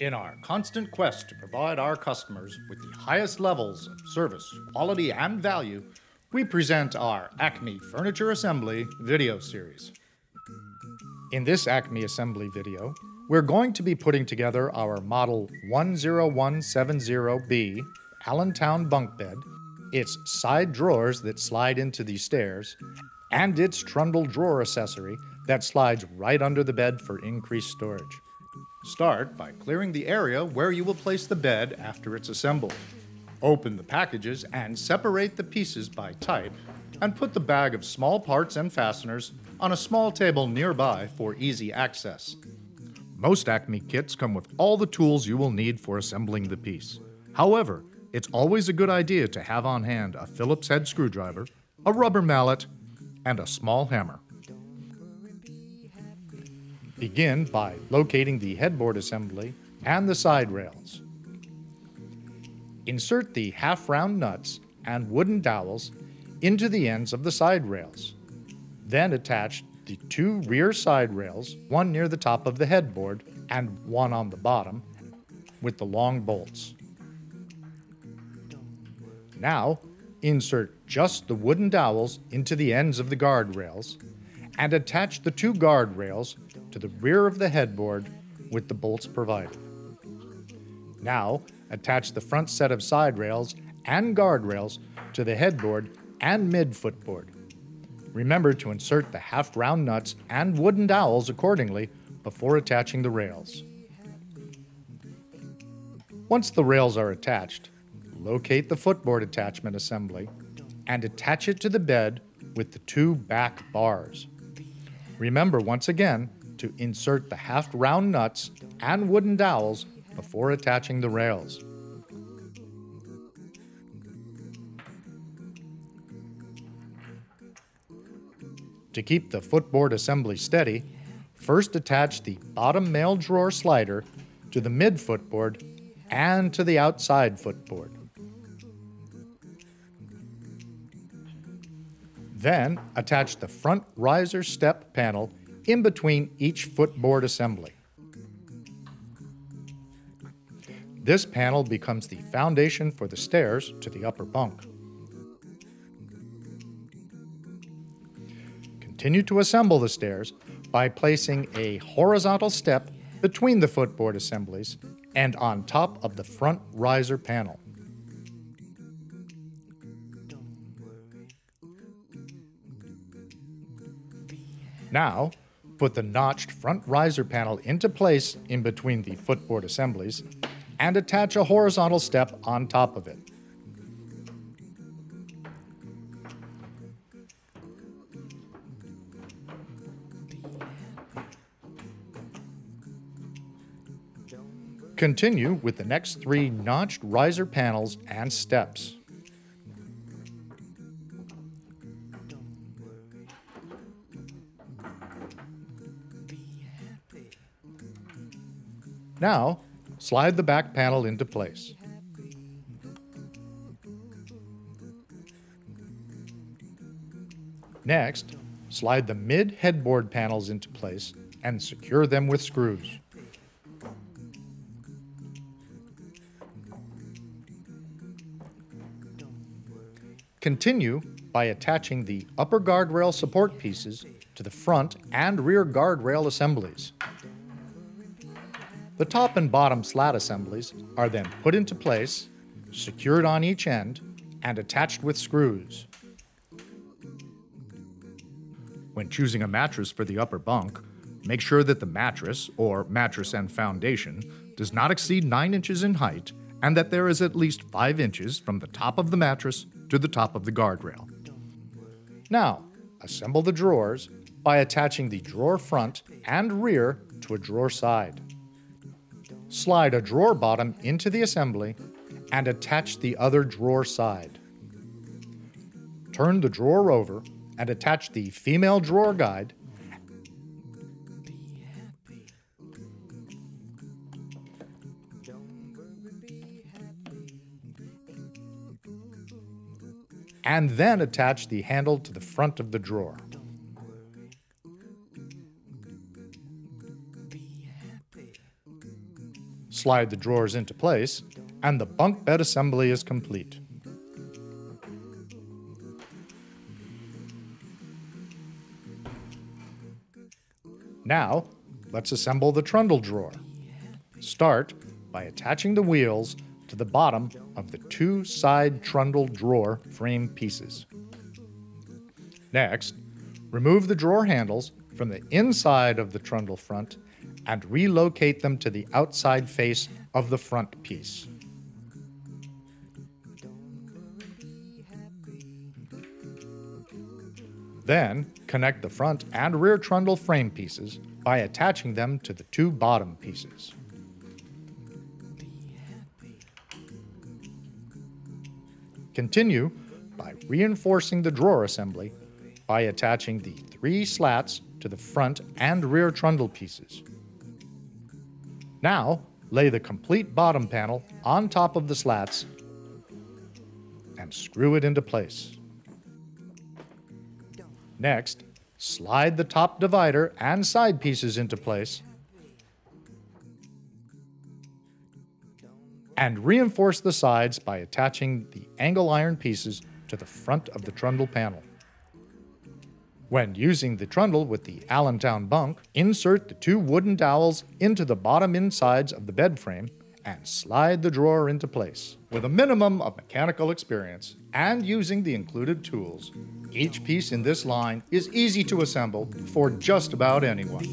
In our constant quest to provide our customers with the highest levels of service, quality, and value, we present our Acme Furniture Assembly video series. In this Acme Assembly video, we're going to be putting together our Model 10170B Allentown bunk bed, its side drawers that slide into the stairs, and its trundle drawer accessory that slides right under the bed for increased storage. Start by clearing the area where you will place the bed after it's assembled. Open the packages and separate the pieces by type, and put the bag of small parts and fasteners on a small table nearby for easy access. Most Acme kits come with all the tools you will need for assembling the piece. However, it's always a good idea to have on hand a Phillips head screwdriver, a rubber mallet, and a small hammer. Begin by locating the headboard assembly and the side rails. Insert the half-round nuts and wooden dowels into the ends of the side rails. Then attach the two rear side rails, one near the top of the headboard and one on the bottom, with the long bolts. Now, insert just the wooden dowels into the ends of the guardrails and attach the two guardrails to the rear of the headboard with the bolts provided. Now, attach the front set of side rails and guardrails to the headboard and mid footboard. Remember to insert the half round nuts and wooden dowels accordingly before attaching the rails. Once the rails are attached, locate the footboard attachment assembly and attach it to the bed with the two back bars. Remember once again to insert the half round nuts and wooden dowels before attaching the rails. To keep the footboard assembly steady, first attach the bottom male drawer slider to the mid footboard and to the outside footboard. Then attach the front riser step panel in between each footboard assembly. This panel becomes the foundation for the stairs to the upper bunk. Continue to assemble the stairs by placing a horizontal step between the footboard assemblies and on top of the front riser panel. Now, put the notched front riser panel into place in between the footboard assemblies and attach a horizontal step on top of it. Continue with the next three notched riser panels and steps. Now, slide the back panel into place. Next, slide the mid headboard panels into place and secure them with screws. Continue by attaching the upper guardrail support pieces to the front and rear guardrail assemblies. The top and bottom slat assemblies are then put into place, secured on each end, and attached with screws. When choosing a mattress for the upper bunk, make sure that the mattress, or mattress and foundation, does not exceed 9 inches in height and that there is at least 5 inches from the top of the mattress to the top of the guardrail. Now, assemble the drawers by attaching the drawer front and rear to a drawer side. Slide a drawer bottom into the assembly and attach the other drawer side. Turn the drawer over and attach the female drawer guide and then attach the handle to the front of the drawer. Slide the drawers into place, and the bunk bed assembly is complete. Now, let's assemble the trundle drawer. Start by attaching the wheels to the bottom of the two side trundle drawer frame pieces. Next, remove the drawer handles from the inside of the trundle front and relocate them to the outside face of the front piece. Then, connect the front and rear trundle frame pieces by attaching them to the two bottom pieces. Continue by reinforcing the drawer assembly by attaching the three slats to the front and rear trundle pieces. Now, lay the complete bottom panel on top of the slats and screw it into place. Next, slide the top divider and side pieces into place and reinforce the sides by attaching the angle iron pieces to the front of the trundle panel. When using the trundle with the Allentown bunk, insert the two wooden dowels into the bottom insides of the bed frame and slide the drawer into place. With a minimum of mechanical experience and using the included tools, each piece in this line is easy to assemble for just about anyone.